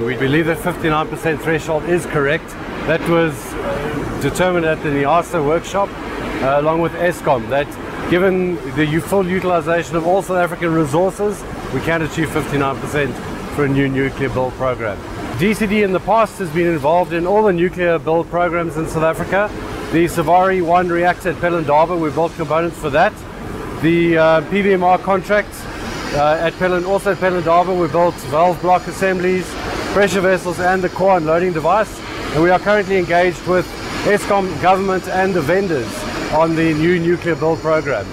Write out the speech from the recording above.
We believe that 59% threshold is correct. That was uh, determined at the NIASA workshop uh, along with Eskom that given the full utilization of all South African resources, we can achieve 59% for a new nuclear build program. DCD in the past has been involved in all the nuclear build programs in South Africa. The SAFARI 1 reactor at Pelindaba, we built components for that. The uh, PBMR contract uh, at Pelin, also at Pelindaba, we built valve block assemblies, pressure vessels and the core unloading device. And we are currently engaged with Eskom government and the vendors on the new nuclear build program.